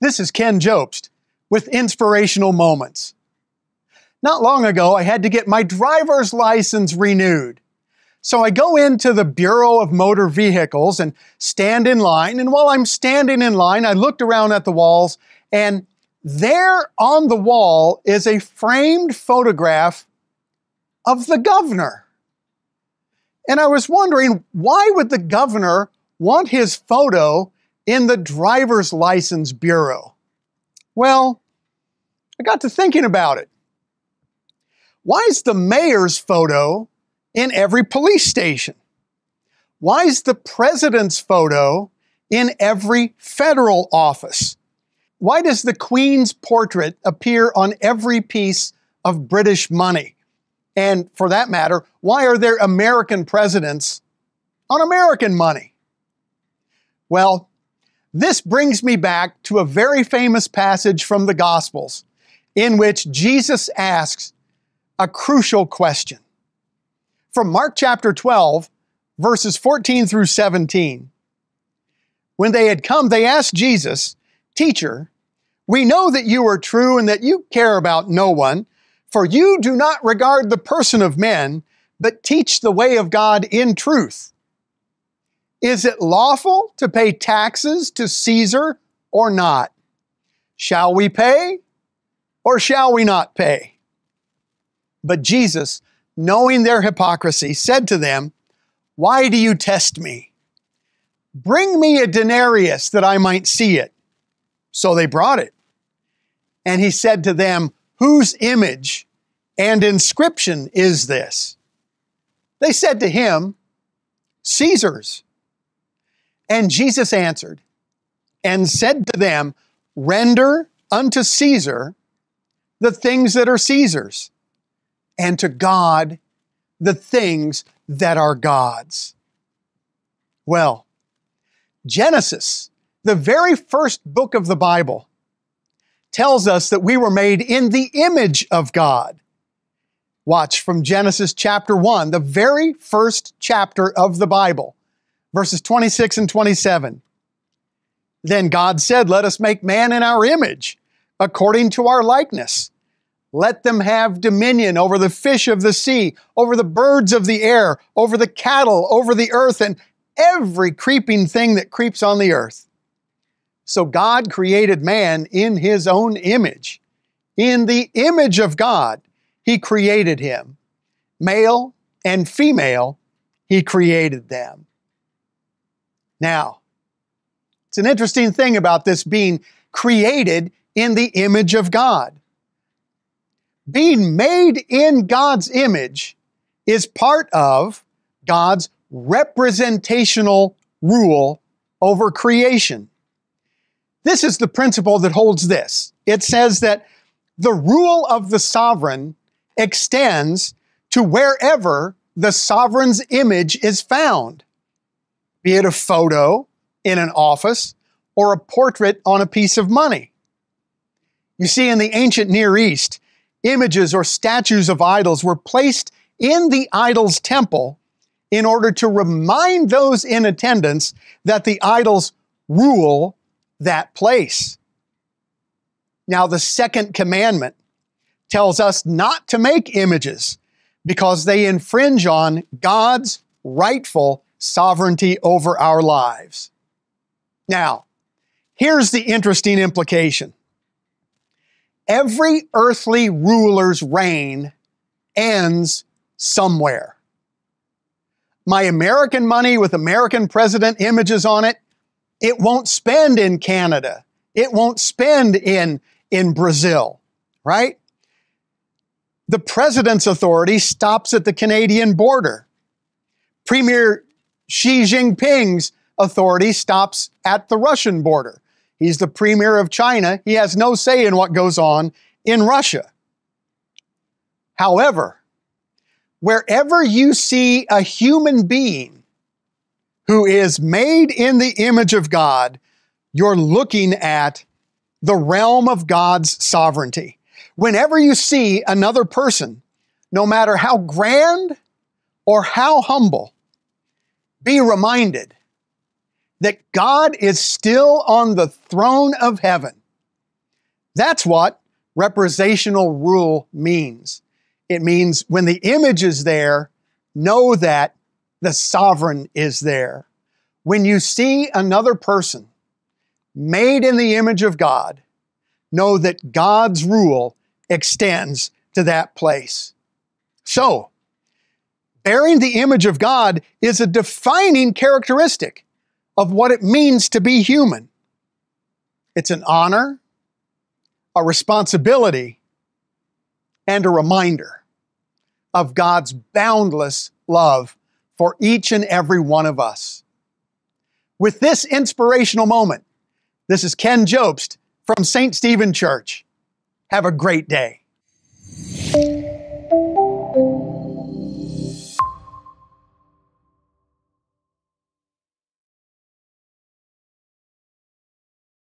This is Ken Jobst with Inspirational Moments. Not long ago, I had to get my driver's license renewed. So I go into the Bureau of Motor Vehicles and stand in line. And while I'm standing in line, I looked around at the walls, and there on the wall is a framed photograph of the governor. And I was wondering why would the governor want his photo in the driver's license bureau? Well, I got to thinking about it. Why is the mayor's photo in every police station? Why is the president's photo in every federal office? Why does the Queen's portrait appear on every piece of British money? And for that matter, why are there American presidents on American money? Well, this brings me back to a very famous passage from the Gospels in which Jesus asks a crucial question. From Mark chapter 12, verses 14 through 17. When they had come, they asked Jesus, Teacher, we know that you are true and that you care about no one, for you do not regard the person of men, but teach the way of God in truth. Is it lawful to pay taxes to Caesar or not? Shall we pay or shall we not pay? But Jesus, knowing their hypocrisy, said to them, Why do you test me? Bring me a denarius that I might see it. So they brought it. And he said to them, Whose image and inscription is this? They said to him, Caesar's. And Jesus answered and said to them, Render unto Caesar the things that are Caesar's, and to God the things that are God's. Well, Genesis, the very first book of the Bible, tells us that we were made in the image of God. Watch from Genesis chapter 1, the very first chapter of the Bible, verses 26 and 27. Then God said, Let us make man in our image, according to our likeness let them have dominion over the fish of the sea, over the birds of the air, over the cattle, over the earth, and every creeping thing that creeps on the earth. So God created man in his own image. In the image of God, he created him. Male and female, he created them. Now, it's an interesting thing about this being created in the image of God being made in God's image is part of God's representational rule over creation. This is the principle that holds this. It says that the rule of the sovereign extends to wherever the sovereign's image is found, be it a photo in an office or a portrait on a piece of money. You see, in the ancient Near East, images or statues of idols were placed in the idol's temple in order to remind those in attendance that the idols rule that place. Now, the second commandment tells us not to make images because they infringe on God's rightful sovereignty over our lives. Now, here's the interesting implication every earthly ruler's reign ends somewhere. My American money with American president images on it, it won't spend in Canada. It won't spend in, in Brazil, right? The president's authority stops at the Canadian border. Premier Xi Jinping's authority stops at the Russian border. He's the premier of China. He has no say in what goes on in Russia. However, wherever you see a human being who is made in the image of God, you're looking at the realm of God's sovereignty. Whenever you see another person, no matter how grand or how humble, be reminded that God is still on the throne of heaven. That's what representational rule means. It means when the image is there, know that the sovereign is there. When you see another person made in the image of God, know that God's rule extends to that place. So, bearing the image of God is a defining characteristic of what it means to be human. It's an honor, a responsibility, and a reminder of God's boundless love for each and every one of us. With this inspirational moment, this is Ken Jobst from St. Stephen Church. Have a great day.